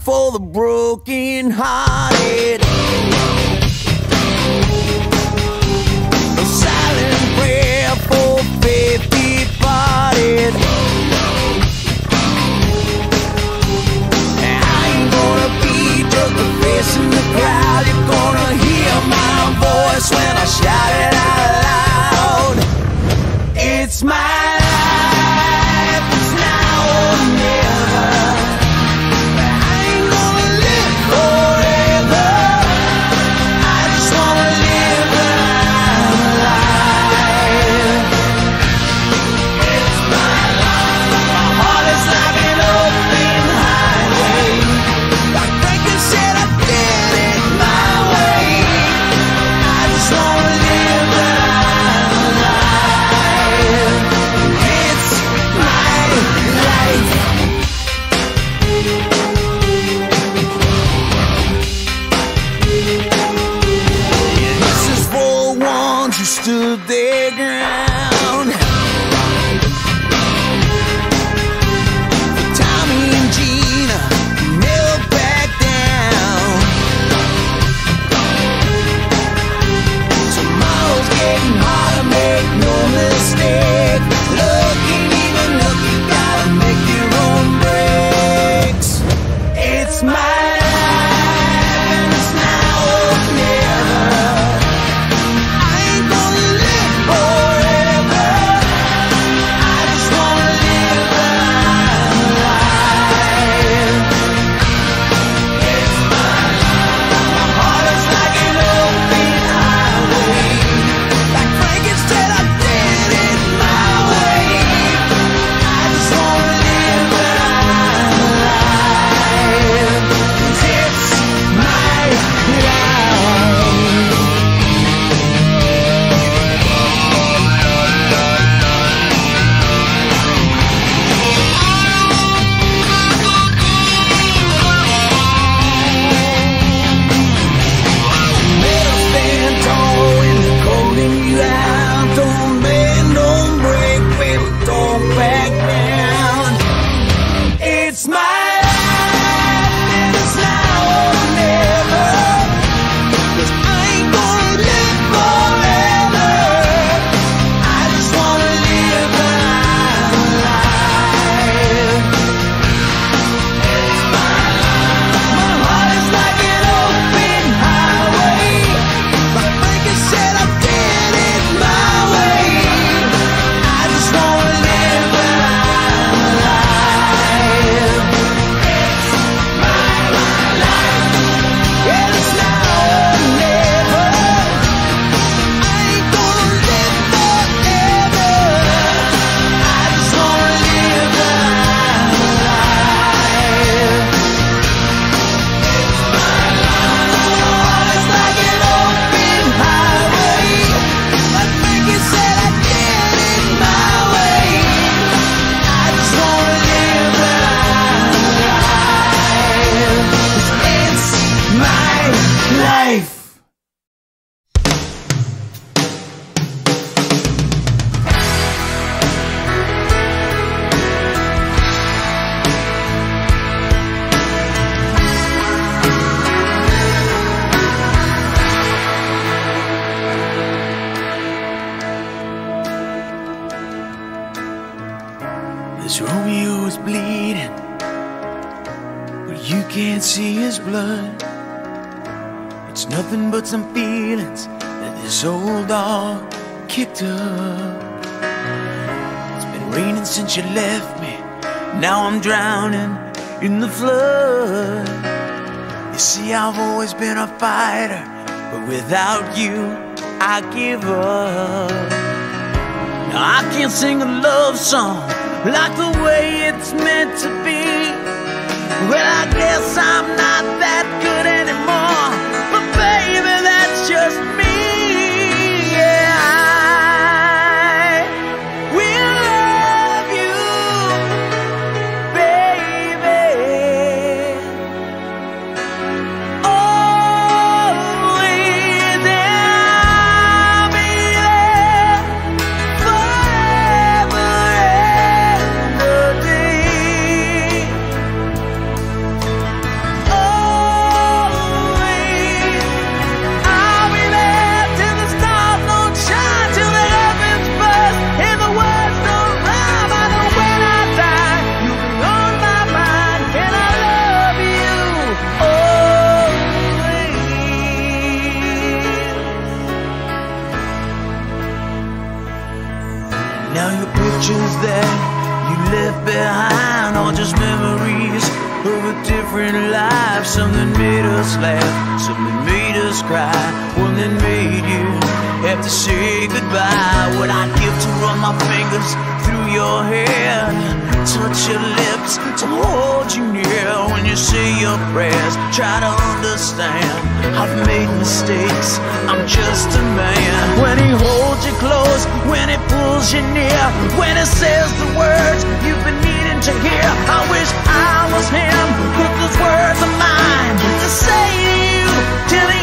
for the broken hearted. A silent prayer for faith departed. I ain't gonna be just a face in the crowd. You're gonna hear my voice when I shout it out. to their ground. It's nothing but some feelings that this old dog kicked up. It's been raining since you left me. Now I'm drowning in the flood. You see, I've always been a fighter, but without you, I give up. Now I can't sing a love song like the way it's meant to be. Well, I guess I'm not that good anymore. Us laugh, something made us cry, one that made you. Have to say goodbye. What I'd give to run my fingers through your hair, touch your lips, prayers. Try to understand, I've made mistakes, I'm just a man. When he holds you close, when he pulls you near, when he says the words you've been needing to hear, I wish I was him, put those words of mine to say to you till the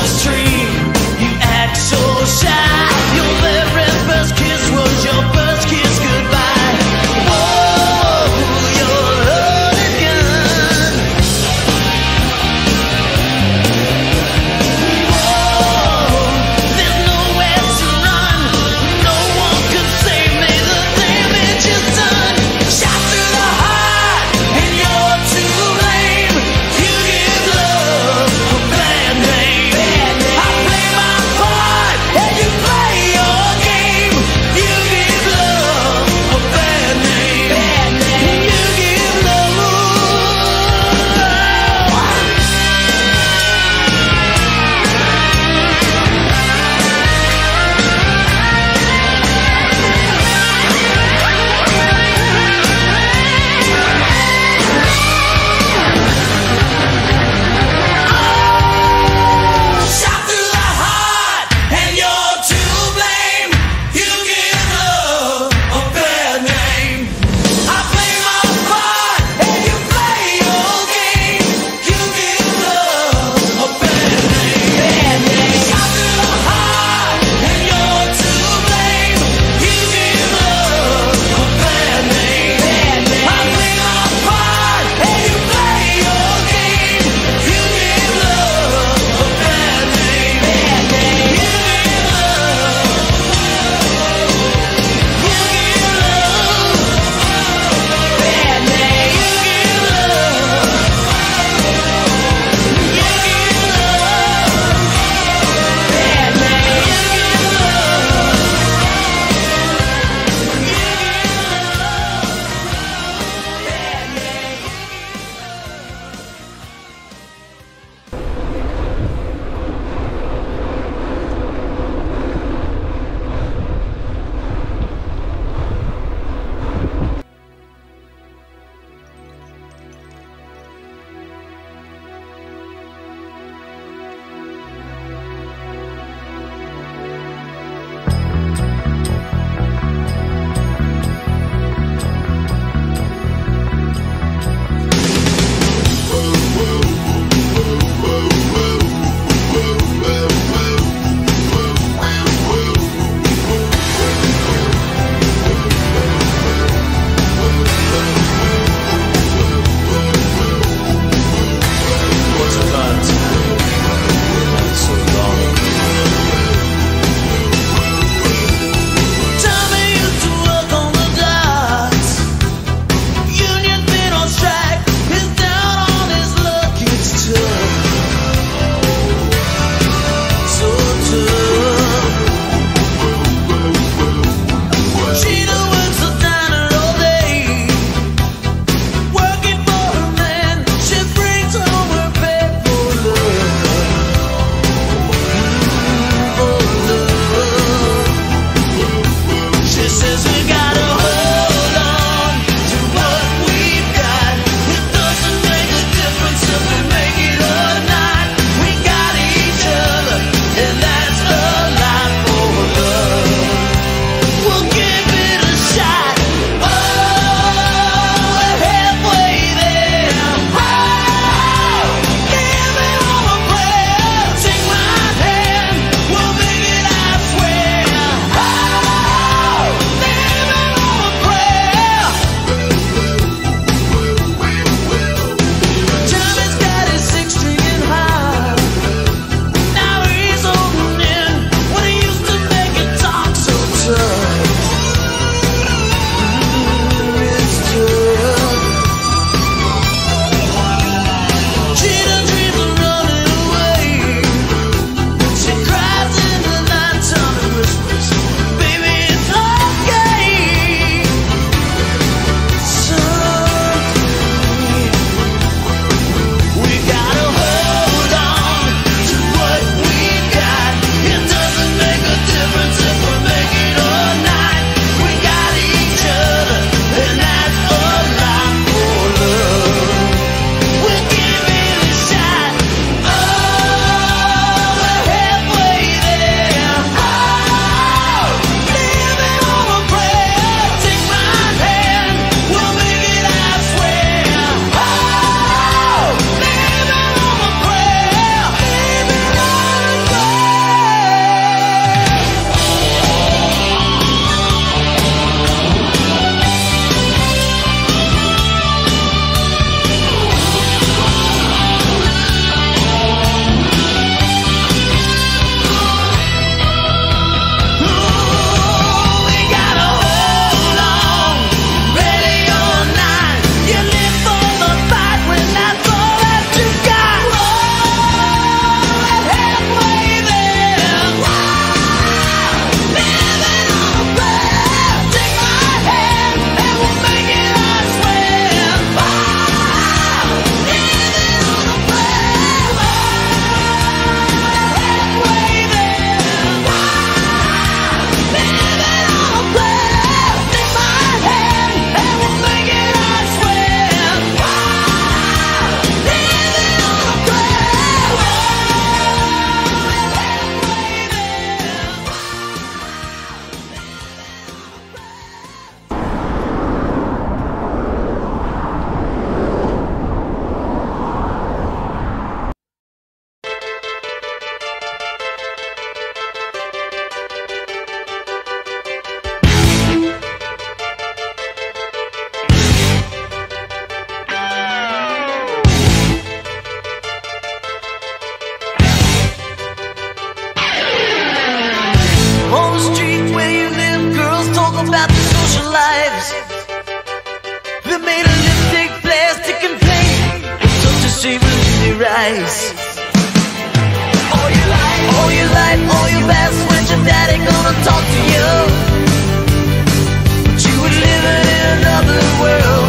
was tree, you act so shy. All your life, all your life, when your your daddy gonna talk to you? But you were living in another world